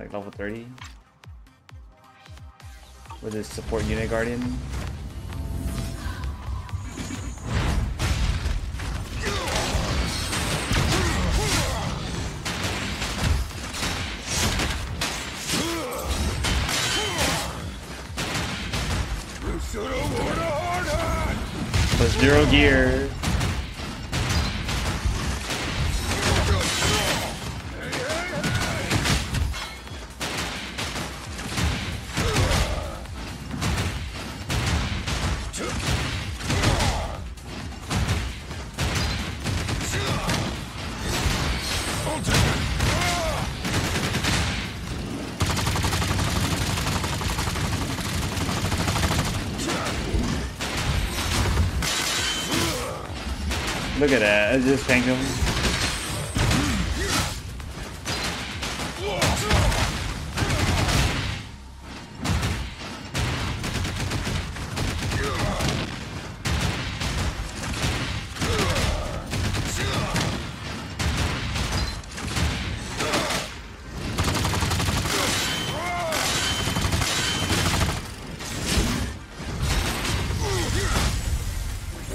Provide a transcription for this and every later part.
like level 30. With his support unit guardian. Plus zero gear. Look at that. I just tank him.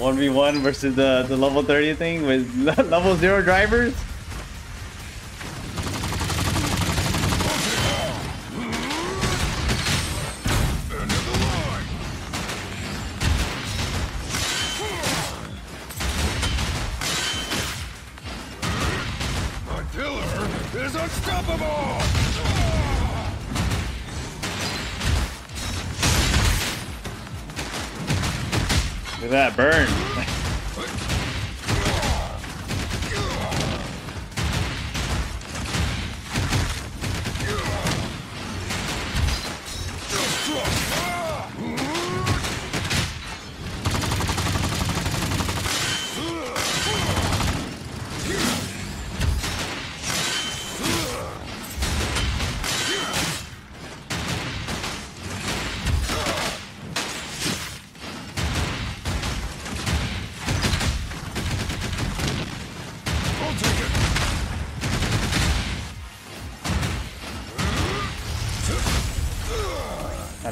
One v one versus the the level thirty thing with level zero drivers. My killer is unstoppable! Look at that burn.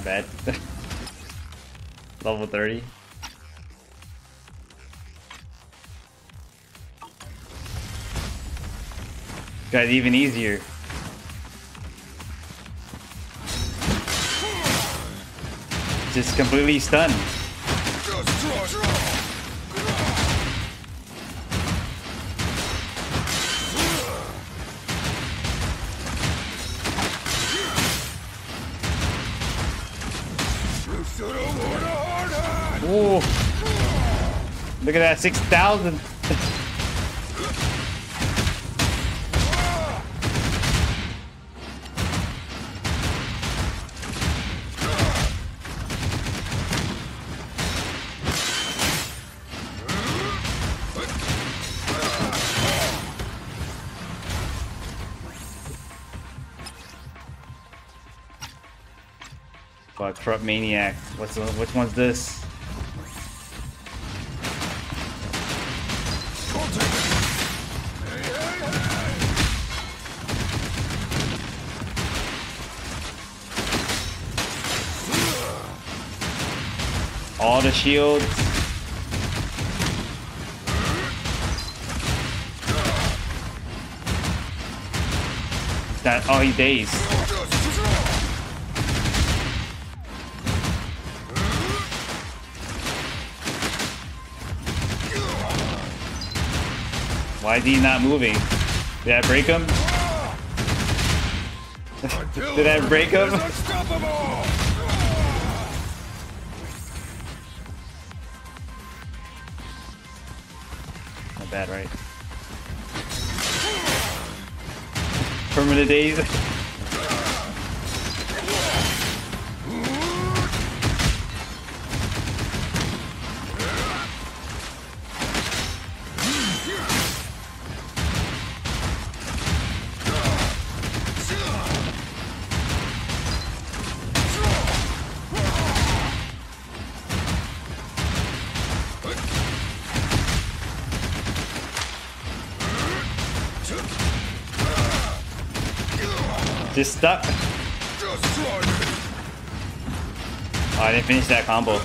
Bad. level thirty. Guy's even easier. Just completely stunned. Ooh. Look at that, 6,000. Fuck, corrupt maniac. What's which one's this? All the shields. That oh he dazed. Why is he not moving? Did I break him? Did I break him? Not bad, right? Permanent daze. Just stuck. I didn't finish that combo.